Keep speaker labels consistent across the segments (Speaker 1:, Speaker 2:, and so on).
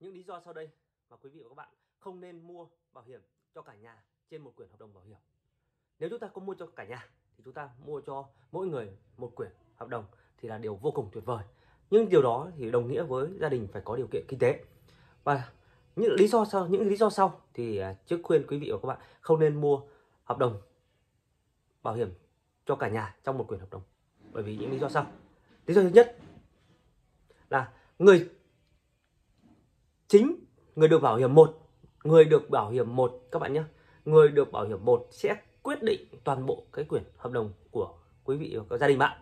Speaker 1: những lý do sau đây mà quý vị và các bạn không nên mua bảo hiểm cho cả nhà trên một quyển hợp đồng bảo hiểm. Nếu chúng ta có mua cho cả nhà thì chúng ta mua cho mỗi người một quyển hợp đồng thì là điều vô cùng tuyệt vời. Nhưng điều đó thì đồng nghĩa với gia đình phải có điều kiện kinh tế. Và những lý do sau, những lý do sau thì à, trước khuyên quý vị và các bạn không nên mua hợp đồng bảo hiểm cho cả nhà trong một quyển hợp đồng. Bởi vì những lý do sau. Lý do thứ nhất là người chính người được bảo hiểm một, người được bảo hiểm một, các bạn nhé, người được bảo hiểm một sẽ quyết định toàn bộ cái quyền hợp đồng của quý vị và gia đình bạn.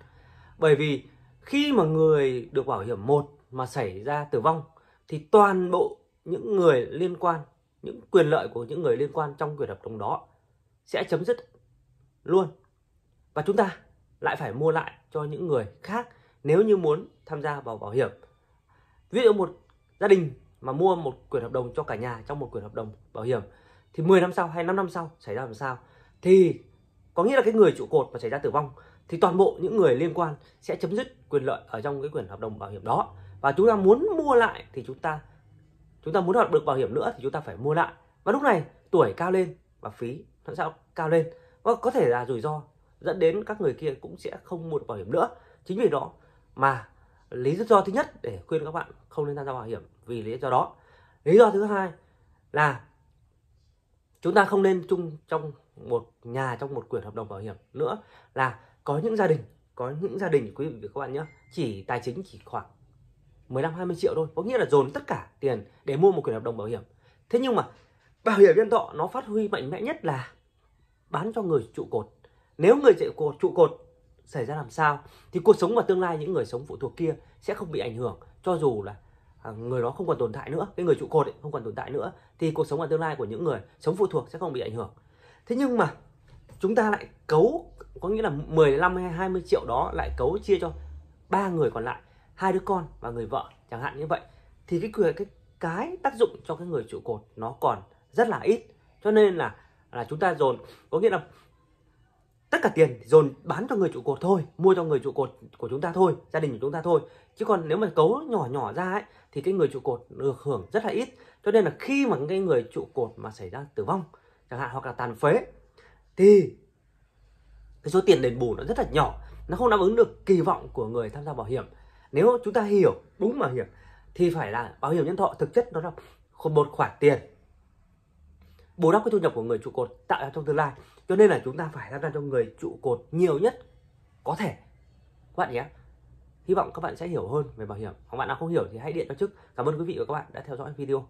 Speaker 1: Bởi vì khi mà người được bảo hiểm một mà xảy ra tử vong thì toàn bộ những người liên quan, những quyền lợi của những người liên quan trong quyền hợp đồng đó sẽ chấm dứt luôn. Và chúng ta lại phải mua lại cho những người khác nếu như muốn tham gia vào bảo hiểm. Ví dụ một gia đình mà mua một quyển hợp đồng cho cả nhà trong một quyển hợp đồng bảo hiểm, thì 10 năm sau hay 5 năm sau xảy ra làm sao? Thì có nghĩa là cái người trụ cột mà xảy ra tử vong, thì toàn bộ những người liên quan sẽ chấm dứt quyền lợi ở trong cái quyển hợp đồng bảo hiểm đó. Và chúng ta muốn mua lại thì chúng ta chúng ta muốn hoạt được bảo hiểm nữa thì chúng ta phải mua lại. Và lúc này tuổi cao lên và phí nó sẽ cao lên. Và có thể là rủi ro dẫn đến các người kia cũng sẽ không mua được bảo hiểm nữa. Chính vì đó mà lý do thứ nhất để khuyên các bạn không nên tham gia bảo hiểm vì lý do đó. Lý do thứ hai là chúng ta không nên chung trong một nhà, trong một quyển hợp đồng bảo hiểm nữa, là có những gia đình, có những gia đình, quý vị các bạn nhé, chỉ tài chính chỉ khoảng 15 20 triệu thôi. Có nghĩa là dồn tất cả tiền để mua một quyển hợp đồng bảo hiểm. Thế nhưng mà bảo hiểm nhân thọ nó phát huy mạnh mẽ nhất là bán cho người trụ cột. Nếu người trụ cột trụ cột xảy ra làm sao, thì cuộc sống và tương lai những người sống phụ thuộc kia sẽ không bị ảnh hưởng. Cho dù là à, người đó không còn tồn tại nữa, cái người trụ cột ấy không còn tồn tại nữa, thì cuộc sống và tương lai của những người sống phụ thuộc sẽ không bị ảnh hưởng. Thế nhưng mà chúng ta lại cấu, có nghĩa là 15 hay 20 triệu đó lại cấu chia cho ba người còn lại, hai đứa con và người vợ, chẳng hạn như vậy, thì cái quyền, cái cái tác dụng cho cái người trụ cột nó còn rất là ít. Cho nên là là chúng ta dồn, có nghĩa là tất cả tiền dồn bán cho người trụ cột thôi, mua cho người trụ cột của chúng ta thôi, gia đình của chúng ta thôi. Chứ còn nếu mà cấu nhỏ nhỏ ra ấy, thì cái người trụ cột được hưởng rất là ít. Cho nên là khi mà cái người trụ cột mà xảy ra tử vong, chẳng hạn, hoặc là tàn phế, thì cái số tiền đền bù nó rất là nhỏ. Nó không đáp ứng được kỳ vọng của người tham gia bảo hiểm. Nếu chúng ta hiểu, đúng bảo hiểm thì phải là bảo hiểm nhân thọ thực chất nó là một khoản tiền bù đắp cái thu nhập của người trụ cột tạo ra trong tương lai. Cho nên là chúng ta phải tham gia cho người trụ cột nhiều nhất có thể. Các bạn nhé. Hy vọng các bạn sẽ hiểu hơn về bảo hiểm. Hoặc bạn nào không hiểu thì hãy điện cho chức. Cảm ơn quý vị và các bạn đã theo dõi video.